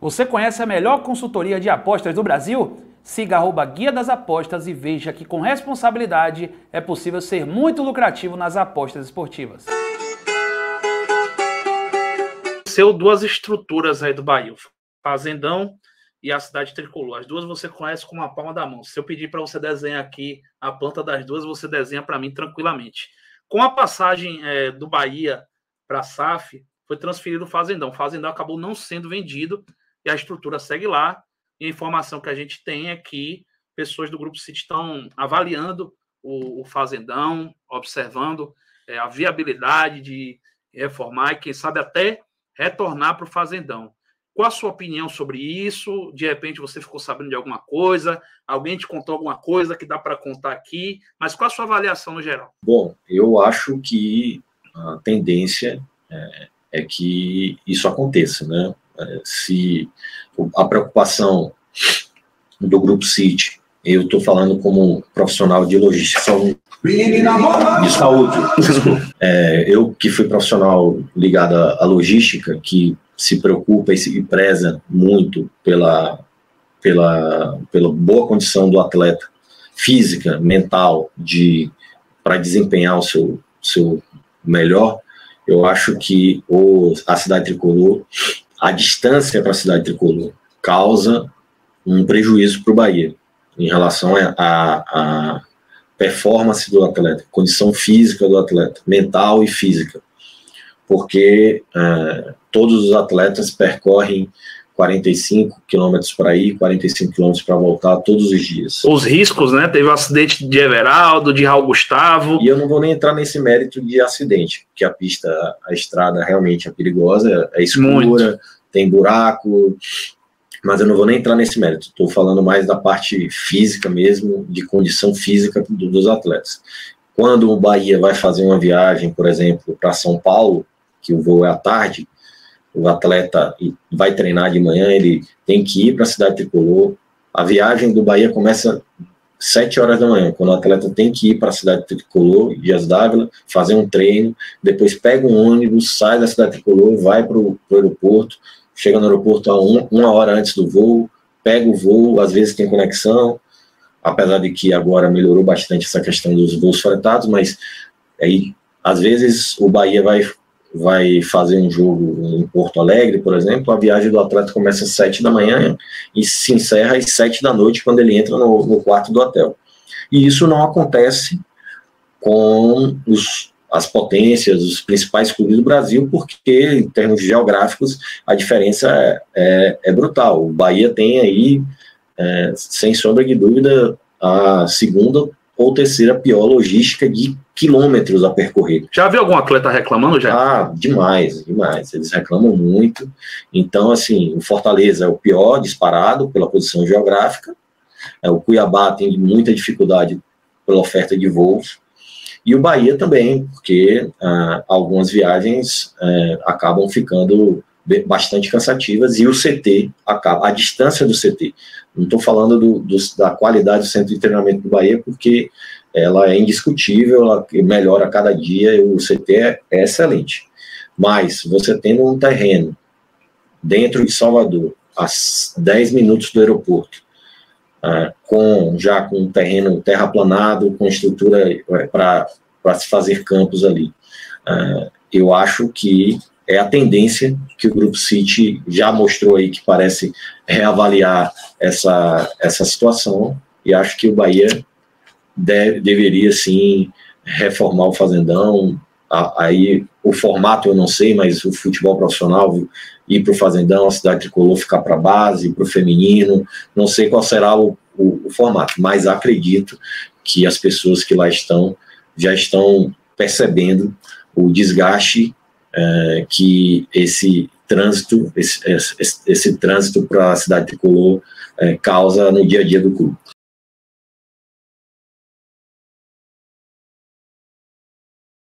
Você conhece a melhor consultoria de apostas do Brasil? Siga arroba Guia das Apostas e veja que com responsabilidade é possível ser muito lucrativo nas apostas esportivas. Seu duas estruturas aí do Bahia, o Fazendão e a Cidade Tricolor. As duas você conhece com uma palma da mão. Se eu pedir para você desenhar aqui a planta das duas, você desenha para mim tranquilamente. Com a passagem é, do Bahia para a SAF, foi transferido o Fazendão. O Fazendão acabou não sendo vendido e a estrutura segue lá. E a informação que a gente tem é que pessoas do Grupo City estão avaliando o, o Fazendão, observando é, a viabilidade de reformar e, quem sabe, até retornar para o Fazendão. Qual a sua opinião sobre isso? De repente você ficou sabendo de alguma coisa? Alguém te contou alguma coisa que dá para contar aqui? Mas qual a sua avaliação no geral? Bom, eu acho que a tendência é, é que isso aconteça, né? Se a preocupação do Grupo City, eu estou falando como profissional de logística de saúde, é, eu que fui profissional ligado à logística, que se preocupa e se preza muito pela, pela, pela boa condição do atleta física, mental, de para desempenhar o seu, seu melhor, eu acho que o, a cidade tricolor a distância para a cidade tricolor causa um prejuízo para o Bahia em relação à performance do atleta, condição física do atleta, mental e física, porque uh, todos os atletas percorrem 45 quilômetros para ir, 45 quilômetros para voltar todos os dias. Os riscos, né? Teve o um acidente de Everaldo, de Raul Gustavo. E eu não vou nem entrar nesse mérito de acidente, porque a pista, a estrada realmente é perigosa, é escura, Muito. tem buraco, mas eu não vou nem entrar nesse mérito. Estou falando mais da parte física mesmo, de condição física do, dos atletas. Quando o Bahia vai fazer uma viagem, por exemplo, para São Paulo, que o voo é à tarde, o atleta vai treinar de manhã, ele tem que ir para a cidade tricolor. A viagem do Bahia começa sete horas da manhã, quando o atleta tem que ir para a cidade tricolor, Dias Dávila, fazer um treino, depois pega um ônibus, sai da cidade tricolor, vai para o aeroporto, chega no aeroporto a uma, uma hora antes do voo, pega o voo, às vezes tem conexão, apesar de que agora melhorou bastante essa questão dos voos fretados, mas aí às vezes o Bahia vai vai fazer um jogo em Porto Alegre, por exemplo, a viagem do atleta começa às sete da manhã e se encerra às sete da noite quando ele entra no, no quarto do hotel. E isso não acontece com os, as potências, os principais clubes do Brasil, porque em termos geográficos a diferença é, é, é brutal. O Bahia tem aí, é, sem sombra de dúvida, a segunda ou terceira pior logística de quilômetros a percorrer. Já viu algum atleta reclamando já? Ah, demais, demais. Eles reclamam muito. Então, assim, o Fortaleza é o pior disparado pela posição geográfica. É, o Cuiabá tem muita dificuldade pela oferta de voos. E o Bahia também, porque ah, algumas viagens eh, acabam ficando bastante cansativas e o CT acaba, a distância do CT. Não estou falando do, do, da qualidade do centro de treinamento do Bahia, porque ela é indiscutível, ela melhora a cada dia, o CT é, é excelente. Mas você tendo um terreno dentro de Salvador, a 10 minutos do aeroporto, uh, com já com um terreno terraplanado, com estrutura é, para se fazer campos ali, uh, eu acho que é a tendência que o Grupo City já mostrou aí que parece reavaliar essa, essa situação e acho que o Bahia deve, deveria sim reformar o Fazendão. Aí o formato eu não sei, mas o futebol profissional ir para o Fazendão, a cidade tricolor ficar para a base, para o feminino, não sei qual será o, o, o formato, mas acredito que as pessoas que lá estão já estão percebendo o desgaste é, que esse trânsito, esse, esse, esse trânsito para a cidade tricolor é, causa no dia a dia do clube.